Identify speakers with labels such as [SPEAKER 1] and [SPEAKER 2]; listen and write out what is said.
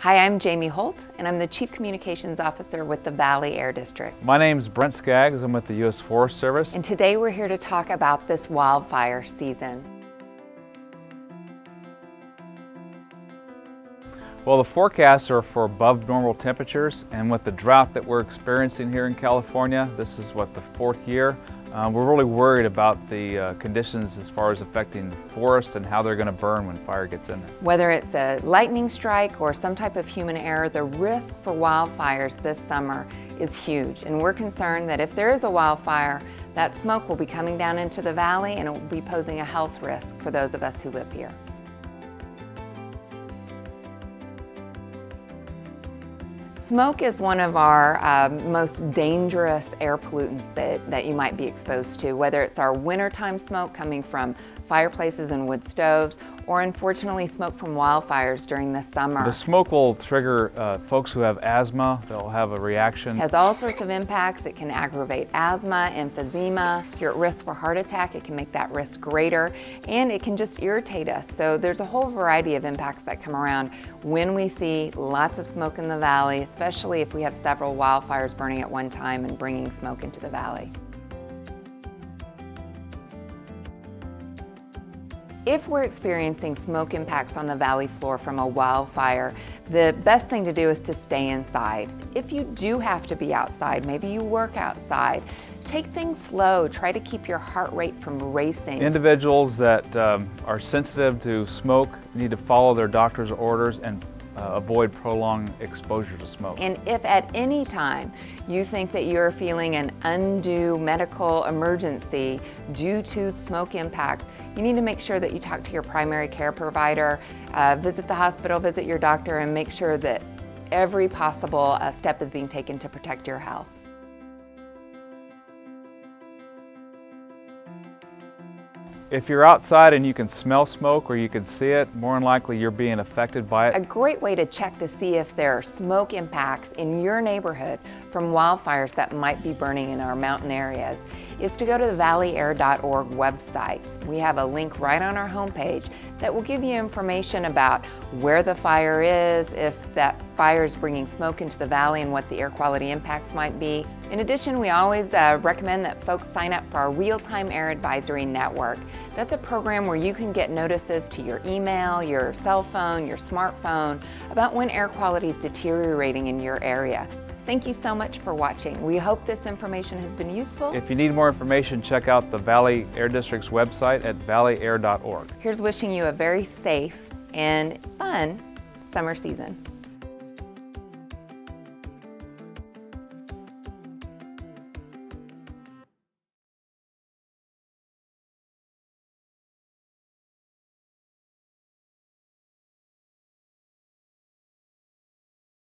[SPEAKER 1] Hi, I'm Jamie Holt, and I'm the Chief Communications Officer with the Valley Air District.
[SPEAKER 2] My name's Brent Skaggs. I'm with the U.S. Forest Service.
[SPEAKER 1] And today we're here to talk about this wildfire season.
[SPEAKER 2] Well, the forecasts are for above normal temperatures, and with the drought that we're experiencing here in California, this is what the fourth year, uh, we're really worried about the uh, conditions as far as affecting forests and how they're going to burn when fire gets in there.
[SPEAKER 1] Whether it's a lightning strike or some type of human error, the risk for wildfires this summer is huge. And we're concerned that if there is a wildfire, that smoke will be coming down into the valley and it will be posing a health risk for those of us who live here. Smoke is one of our um, most dangerous air pollutants that, that you might be exposed to, whether it's our wintertime smoke coming from fireplaces and wood stoves, or unfortunately smoke from wildfires during the summer.
[SPEAKER 2] The smoke will trigger uh, folks who have asthma. They'll have a reaction.
[SPEAKER 1] It has all sorts of impacts. It can aggravate asthma, emphysema. If you're at risk for heart attack, it can make that risk greater, and it can just irritate us. So there's a whole variety of impacts that come around when we see lots of smoke in the valley, especially if we have several wildfires burning at one time and bringing smoke into the valley. If we're experiencing smoke impacts on the valley floor from a wildfire, the best thing to do is to stay inside. If you do have to be outside, maybe you work outside, take things slow. Try to keep your heart rate from racing.
[SPEAKER 2] Individuals that um, are sensitive to smoke need to follow their doctor's orders and uh, avoid prolonged exposure to smoke.
[SPEAKER 1] And if at any time you think that you're feeling an undue medical emergency due to smoke impacts, you need to make sure that you talk to your primary care provider, uh, visit the hospital, visit your doctor, and make sure that every possible uh, step is being taken to protect your health.
[SPEAKER 2] If you're outside and you can smell smoke or you can see it, more than likely you're being affected by it.
[SPEAKER 1] A great way to check to see if there are smoke impacts in your neighborhood from wildfires that might be burning in our mountain areas is to go to the valleyair.org website. We have a link right on our homepage that will give you information about where the fire is, if that fire is bringing smoke into the valley and what the air quality impacts might be. In addition, we always uh, recommend that folks sign up for our Real-Time Air Advisory Network. That's a program where you can get notices to your email, your cell phone, your smartphone about when air quality is deteriorating in your area. Thank you so much for watching. We hope this information has been useful.
[SPEAKER 2] If you need more information, check out the Valley Air District's website at valleyair.org.
[SPEAKER 1] Here's wishing you a very safe and fun summer season.